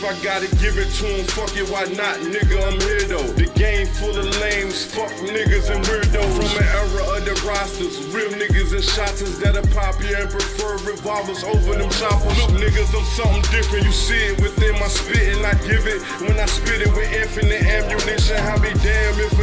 if I gotta give it to him, fuck it, why not? Nigga, I'm here though. The game full of lames, fuck niggas and weirdos. From an era of the rosters, real niggas and shotters that'll pop you and prefer revolvers over them choppers. Look, niggas, I'm something different. You see it within my spit and I give it when I spit it with infinite ammunition. I'll be damn if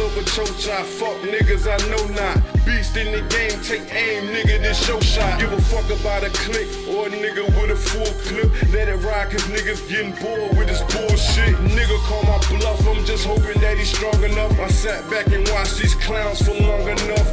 over chocha. Fuck niggas, I know not. Beast in the game, take aim, nigga, this show shot. Give a fuck about a click or a nigga with a full clip. Let it ride, cause niggas getting bored with this bullshit. Nigga call my bluff, I'm just hoping that he's strong enough. I sat back and watched these clowns for long enough.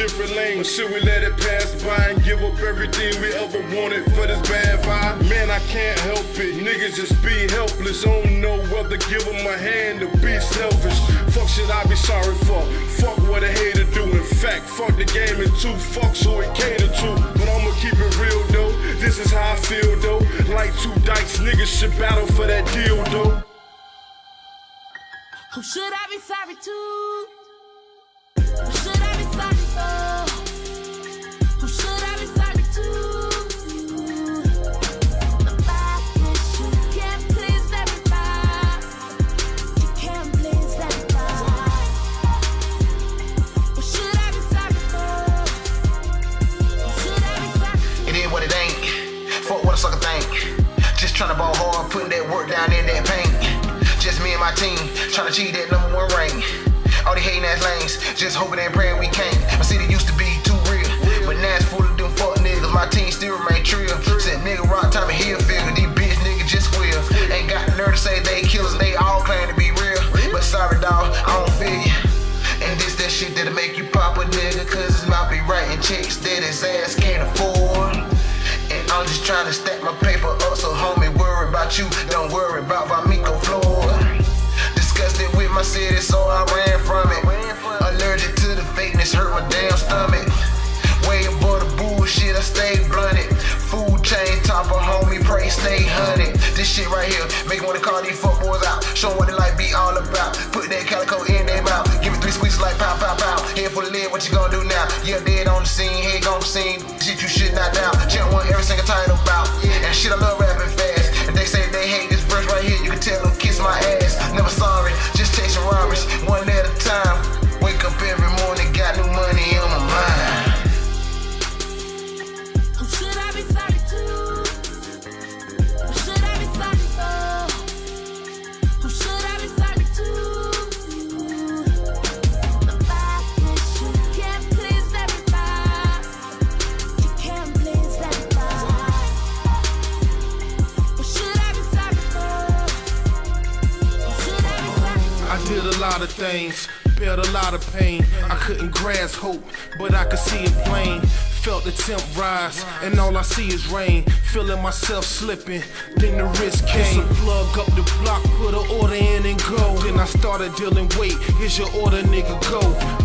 Different lane. But should we let it pass by and give up everything we ever wanted for this bad vibe? Man, I can't help it. Niggas just be helpless. Oh, Don't know whether give them a hand or be selfish. Fuck should I be sorry for? Fuck what a hater do. In fact, fuck the game and two fucks who it cater to. But I'ma keep it real though. This is how I feel though. Like two dykes, niggas should battle for that deal though. Who should I be sorry to? My team, tryna cheat that number one ring. All the hating ass lanes, just hoping and praying we can't. My city used to be too real, but now it's full of them fuck niggas. My team still remain trill. Said nigga rock time and heel figure, these bitch niggas just will. Ain't got the nerve to say they killers, they all claim to be real. But sorry dawg, I don't feel you. And this that shit that'll make you pop a nigga, cause his mouth be writing checks that his ass can't afford. And I'm just trying to stack my paper up, so homie, worry about you, don't worry about Vamico floor. Make me wanna call these fuck boys out. Show what the life be all about. Put that calico in their mouth. Give it three squeezes like pow, pow, pow. Head full of lead, what you gonna do now? Yeah, dead on the scene, head gone scene. Shit you should not. Shit I want every single title about. And shit I love rapping lot of things, felt a lot of pain. I couldn't grasp hope, but I could see it plain. Felt the temp rise, and all I see is rain. Feeling myself slipping, then the risk came. Just a plug up the block, put an order in and go. Then I started dealing weight, here's your order, nigga, go.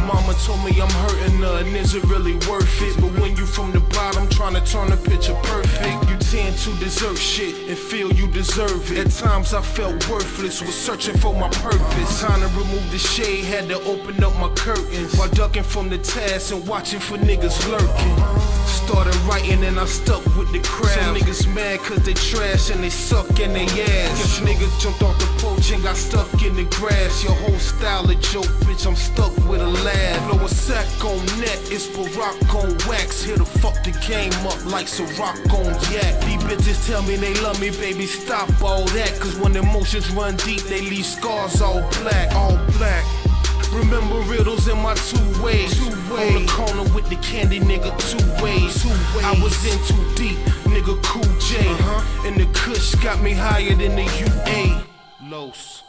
Mama told me I'm hurting her, and is it really worth it? But when you from the bottom, trying to turn the picture perfect, you tend to deserve shit and feel you deserve it. At times I felt worthless, was searching for my purpose. Time to remove the shade, had to open up my curtains while ducking from the task and watching for niggas lurking. Started writing and I stuck with the crowd. Some niggas mad cause they trash and they suck in they ass. Guess niggas jumped off the porch and got stuck in the grass. Your whole style a joke, bitch, I'm stuck with a laugh. Blow a sack on net, it's Barack on wax. Here to fuck the game up like Ciroc on yak. These bitches tell me they love me, baby, stop all that. Cause when emotions run deep, they leave scars all black, all black. Remember riddles in my two ways. Two ways. On the corner with the candy nigga, two ways. Two ways. I was in too deep, nigga cool J. Uh-huh. And the kush got me higher than the UA. Los.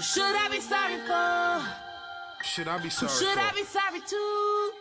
Should I be sorry for? Should I be Who sorry should for? I be sorry to?